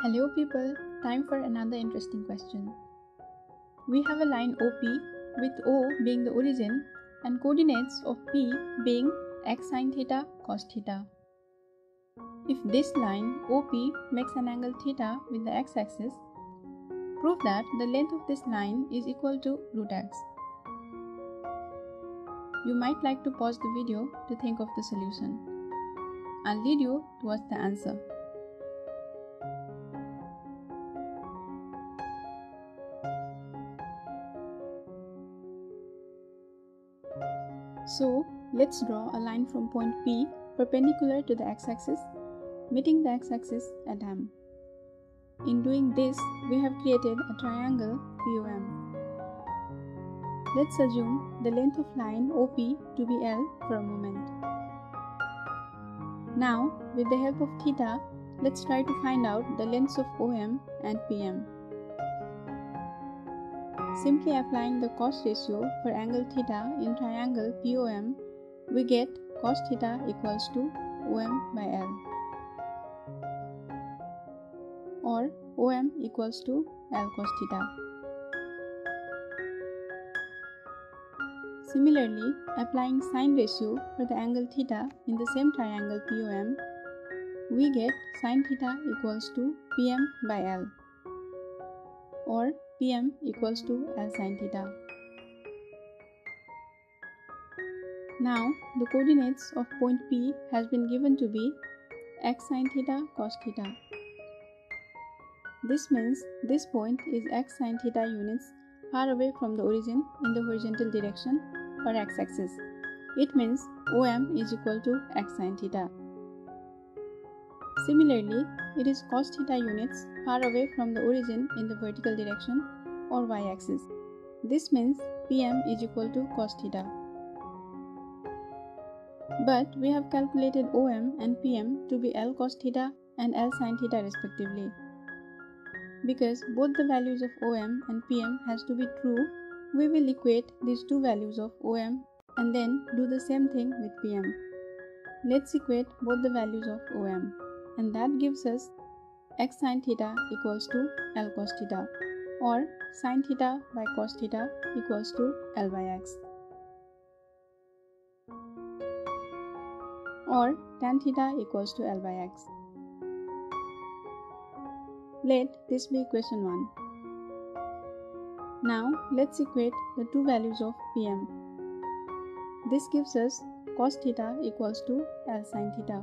Hello people, time for another interesting question. We have a line OP with O being the origin and coordinates of P being x sine theta cos theta. If this line OP makes an angle theta with the x-axis, prove that the length of this line is equal to root x. You might like to pause the video to think of the solution. I'll lead you towards the answer. So let's draw a line from point P perpendicular to the x-axis, meeting the x-axis at M. In doing this, we have created a triangle POM. Let's assume the length of line OP to be L for a moment. Now, with the help of theta, let's try to find out the lengths of OM and PM. Simply applying the cos ratio for angle theta in triangle POM, we get cos theta equals to OM by L or OM equals to L cos theta. Similarly, applying sine ratio for the angle theta in the same triangle POM, we get sine theta equals to PM by L or Pm equals to L sine theta. Now the coordinates of point P has been given to be x sine theta cos theta. This means this point is x sine theta units far away from the origin in the horizontal direction or x-axis. It means OM is equal to x sine theta. Similarly, it is cos theta units far away from the origin in the vertical direction or y-axis. This means Pm is equal to cos theta. But we have calculated OM and PM to be L cos theta and L sin theta respectively. Because both the values of OM and PM has to be true, we will equate these two values of OM and then do the same thing with PM. Let's equate both the values of OM and that gives us x sine theta equals to L cos theta or sine theta by cos theta equals to L by x or tan theta equals to L by x. Let this be equation 1. Now let's equate the two values of Pm. This gives us cos theta equals to L sin theta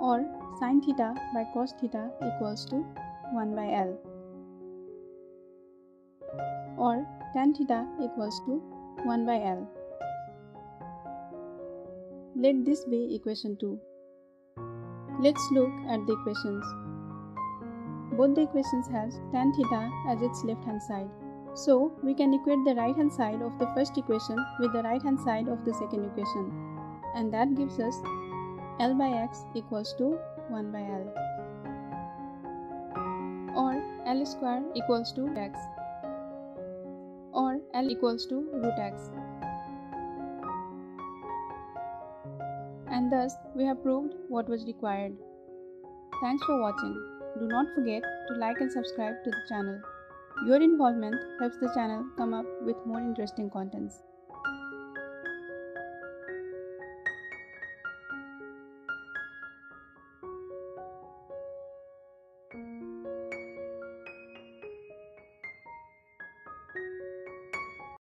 or sin theta by cos theta equals to 1 by L or tan theta equals to 1 by L. Let this be equation 2. Let's look at the equations. Both the equations have tan theta as its left hand side. So we can equate the right hand side of the first equation with the right hand side of the second equation. And that gives us L by x equals to 1 by L or L square equals to x or L equals to root x and thus we have proved what was required. Thanks for watching. Do not forget to like and subscribe to the channel. Your involvement helps the channel come up with more interesting contents.